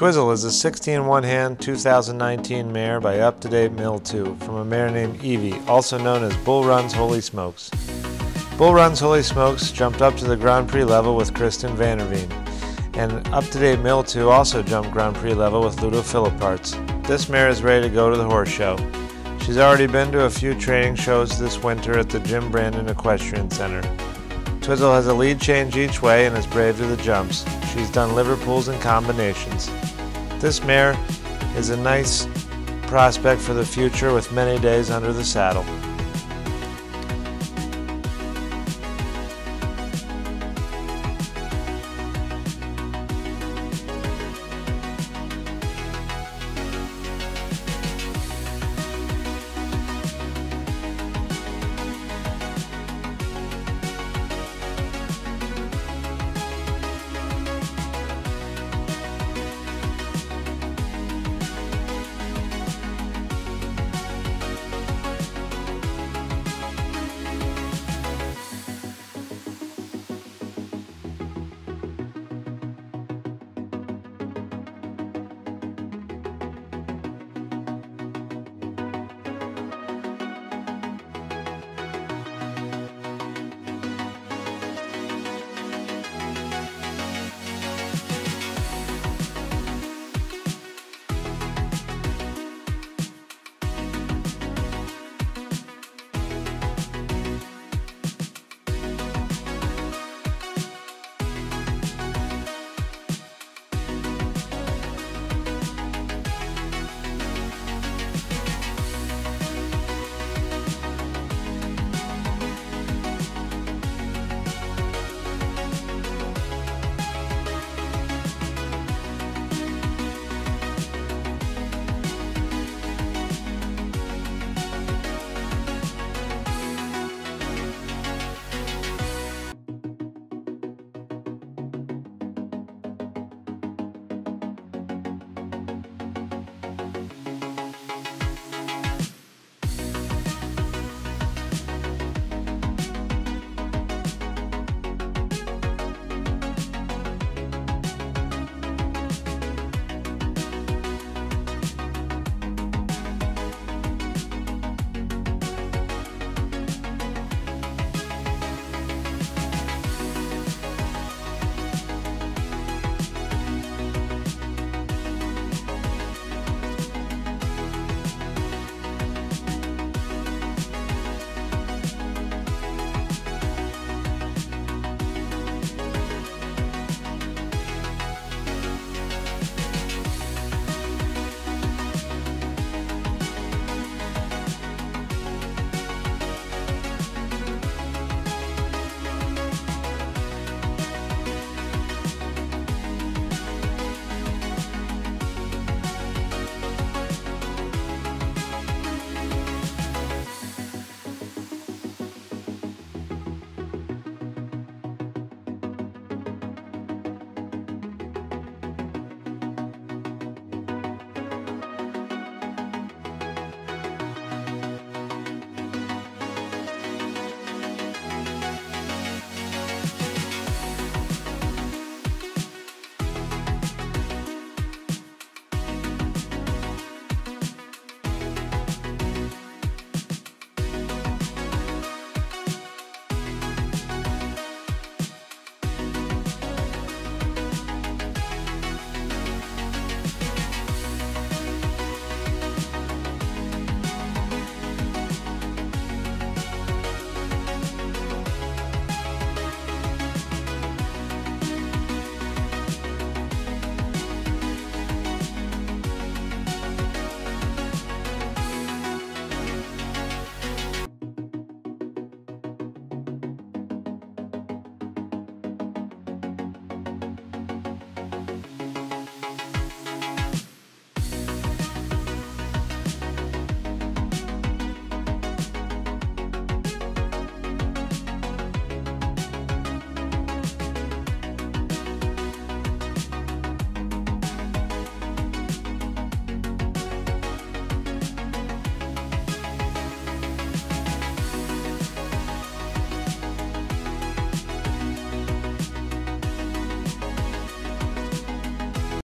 Twizel is a 16 one hand 2019 mare by Up to Date Mill 2 from a mare named Evie, also known as Bull Run's Holy Smokes. Bull Run's Holy Smokes jumped up to the Grand Prix level with Kristen Vanderveen, and Up to Date Mill 2 also jumped Grand Prix level with Ludo Philippaerts. This mare is ready to go to the horse show. She's already been to a few training shows this winter at the Jim Brandon Equestrian Center. Twizel has a lead change each way and is brave to the jumps. She's done Liverpools and combinations. This mare is a nice prospect for the future with many days under the saddle.